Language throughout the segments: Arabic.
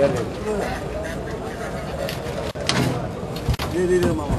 جرب ليه ليه ليه ماما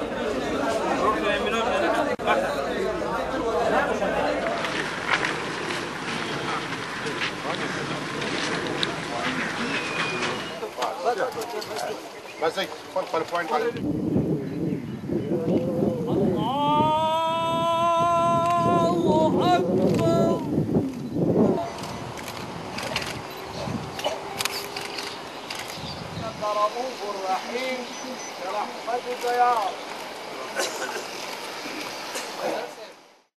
Vas-y, prends, prends le point. الله أكبر رؤوف